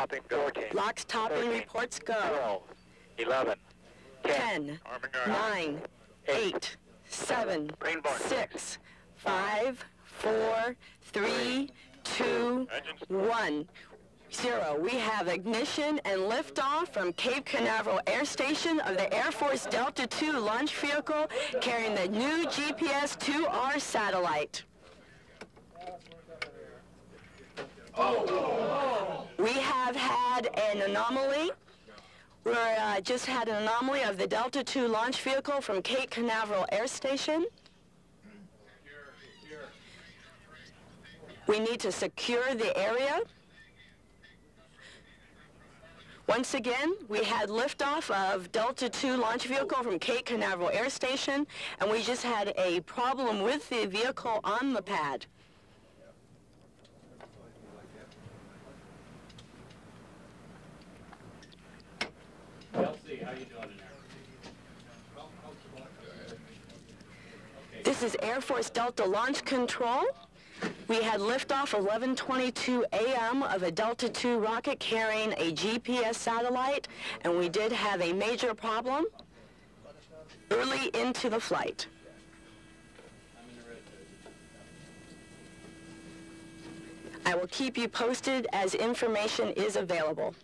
topping, 14. LOX topping 13, reports go. 12, 11, 10, 10, 9, 8, 7, 6, 5, 4, 3, 2, 1. Zero. We have ignition and liftoff from Cape Canaveral Air Station of the Air Force Delta II launch vehicle carrying the new GPS 2R satellite. We have had an anomaly. We uh, just had an anomaly of the Delta II launch vehicle from Cape Canaveral Air Station. We need to secure the area. Once again, we had liftoff of Delta II launch vehicle from Cape Canaveral Air Station, and we just had a problem with the vehicle on the pad. This is Air Force Delta Launch Control. We had liftoff 11:22 a.m. of a Delta II rocket carrying a GPS satellite, and we did have a major problem early into the flight. I will keep you posted as information is available.